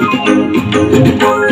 दीवाना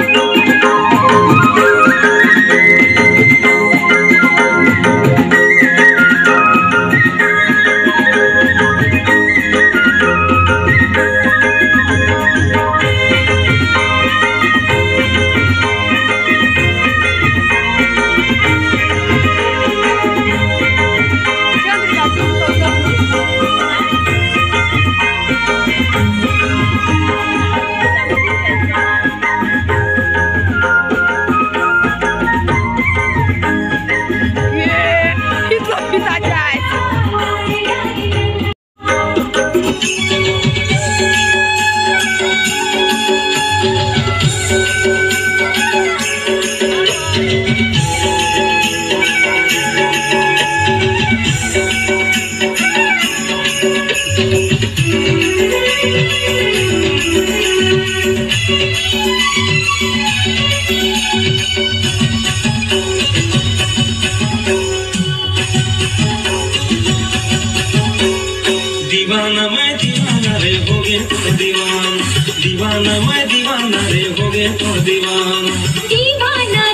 दीवाना, मैं दीवाना, रे हो गए तो दीवान। दीवाना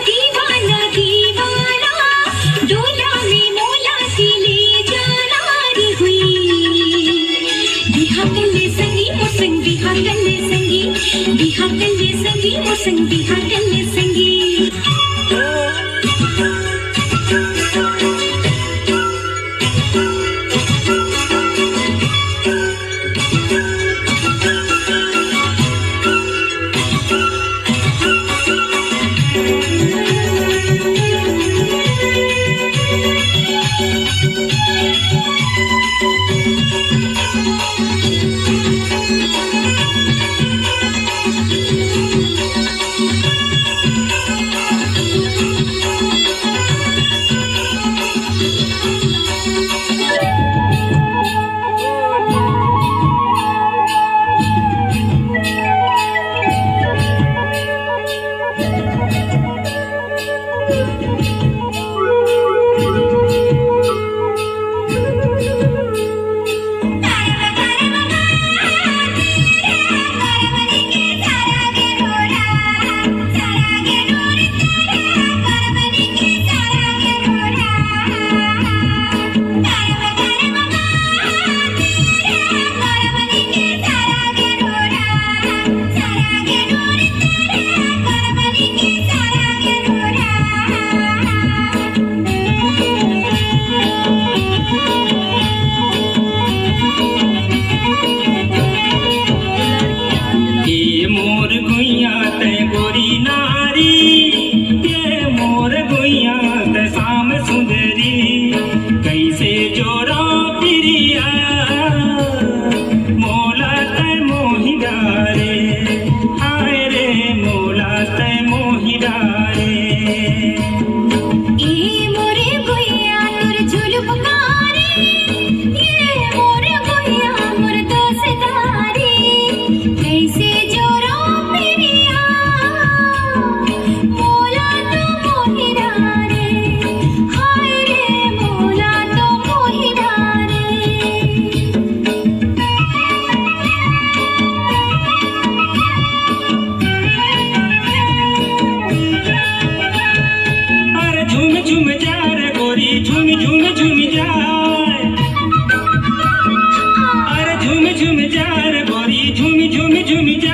डोला में मोला सी ले जाना हुई। बिहा संगी, ओ संग बिहा संगी ओ संग ನಿಜ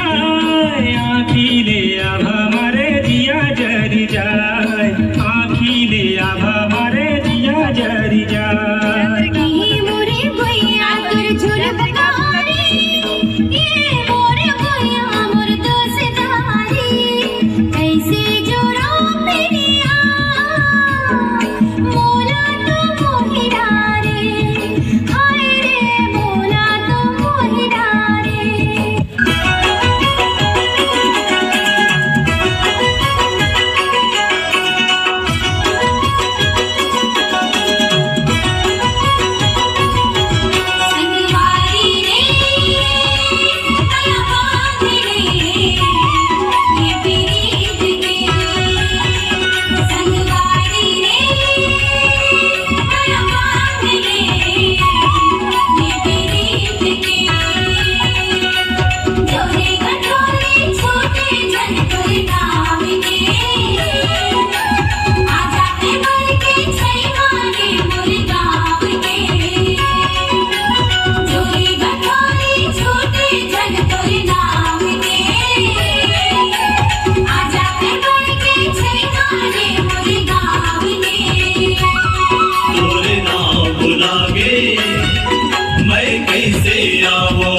कैसे आओ?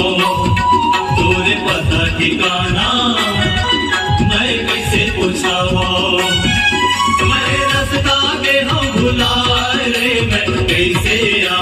तोरे पता ठिकाना मैं कैसे पूछाओ मैं रास्ता के हम भुला रे मैं कैसे आओ